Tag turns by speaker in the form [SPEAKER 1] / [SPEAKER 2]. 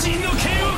[SPEAKER 1] 人の剣を